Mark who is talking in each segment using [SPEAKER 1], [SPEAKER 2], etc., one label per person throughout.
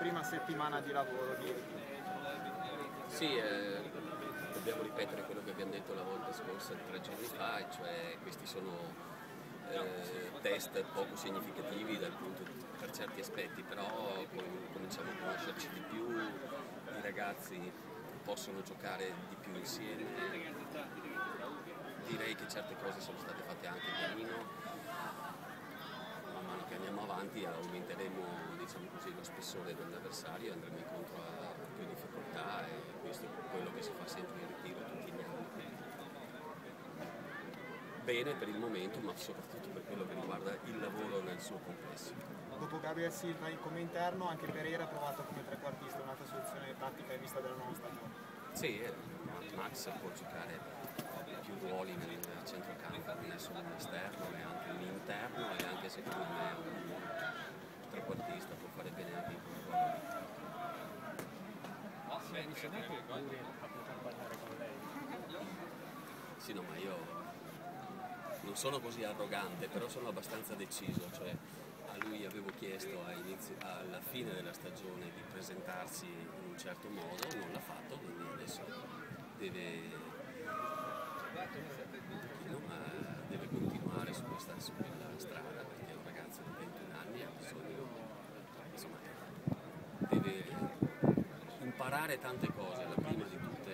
[SPEAKER 1] prima settimana di lavoro di
[SPEAKER 2] Sì, eh, dobbiamo ripetere quello che abbiamo detto la volta scorsa, tre giorni fa, cioè questi sono eh, test poco significativi dal punto di, per certi aspetti, però com- cominciamo a conoscerci di più, i ragazzi possono giocare di più insieme, direi che certe cose sono state fatte anche benino, man mano che andiamo avanti aumenteremo diciamo così, lo spessore dell'avversario andremo incontro a più difficoltà e questo è quello che si fa sempre in ritiro tutti gli anni. Bene per il momento, ma soprattutto per quello che riguarda il lavoro nel suo complesso.
[SPEAKER 1] Dopo Gabriel Silva come interno, anche Pereira ha provato come trequartista, un'altra soluzione tattica in vista della nuova stagione.
[SPEAKER 2] Sì, eh, Max può giocare più ruoli nel centrocampo, non è solo un esterno, è anche un interno e anche secondo me un trequartista può fare bene anche in quel ruolo.
[SPEAKER 3] Si è avvicinato Muriel a poter parlare con lei?
[SPEAKER 2] Sì, no, ma io non sono così arrogante, però sono abbastanza deciso, cioè a lui avevo chiesto inizio- alla fine della stagione di presentarsi in un certo modo, non l'ha fatto, quindi adesso deve, un pochino, ma deve continuare su, questa, su quella strada perché è un ragazzo di 21 anni, ha bisogno, insomma, deve imparare tante cose, la prima di tutte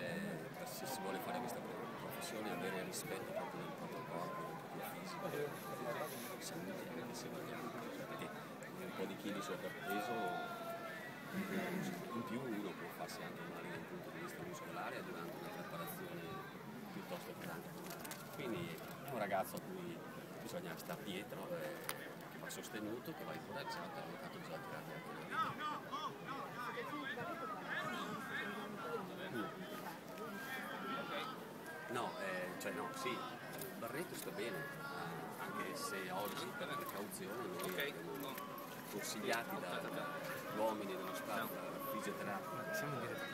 [SPEAKER 2] se si vuole fare questa professione, avere rispetto proprio del proprio corpo, del proprio fisico, salute anche se vogliamo, perché un po' di chili sovrappeso in più uno può farsi anche male dal punto di vista muscolare durante una preparazione piuttosto pesante. Quindi è un ragazzo a cui bisogna stare dietro, eh, che va sostenuto, che va incoraggiato, ha giocato già tirare anche la vita. No, eh, cioè no, sì, Barreto sta bene, eh, anche se oggi per precauzione noi abbiamo consigliati dagli uomini dello staff, fisioterapia,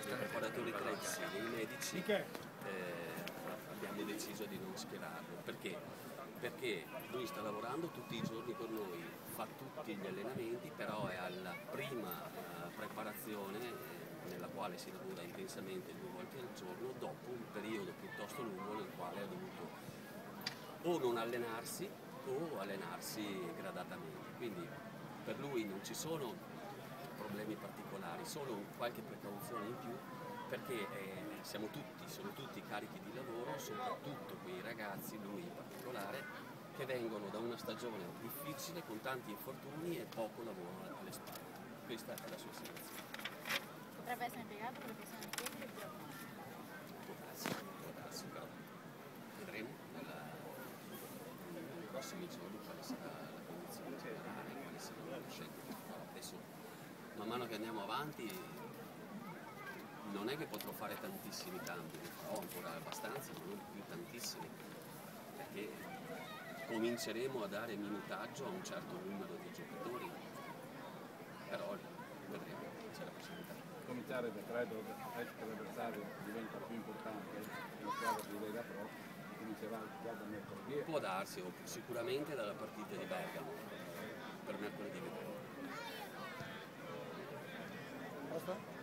[SPEAKER 2] dai preparatori atletici dei medici, eh, abbiamo deciso di non schierarlo. Perché? Perché lui sta lavorando tutti i giorni con noi, fa tutti gli allenamenti, però è alla prima eh, preparazione eh, nella quale si lavora intensamente due volte al giorno dopo un periodo piuttosto lungo nel quale ha dovuto o non allenarsi o allenarsi gradatamente. Quindi per lui non ci sono problemi particolari, solo qualche precauzione in più perché eh, siamo tutti, sono tutti carichi di lavoro, soprattutto quei ragazzi, lui in particolare, che vengono da una stagione difficile con tanti infortuni e poco lavoro alle spalle. Questa è la sua situazione.
[SPEAKER 4] Potrebbe essere impiegato per le persone di chiesa del giorno.
[SPEAKER 2] Può darsi, può darsi, però vedremo nei prossimi giorni quale sarà la condizione generale, quali saranno le scelte che. Adesso, man mano che andiamo avanti, non è che potrò fare tantissimi cambi, ne farò ancora abbastanza, ma non più tantissimi, perché cominceremo a dare minutaggio a un certo numero di giocatori, però vedremo, c'è la possibilità.
[SPEAKER 5] Cominciare da credo per l'avversario diventa più importante una squadra di Lega Pro comincerà già da mercoledì
[SPEAKER 2] Può darsi, o sicuramente dalla partita di Bergamo, per mercoledì vedremo.
[SPEAKER 1] Basta?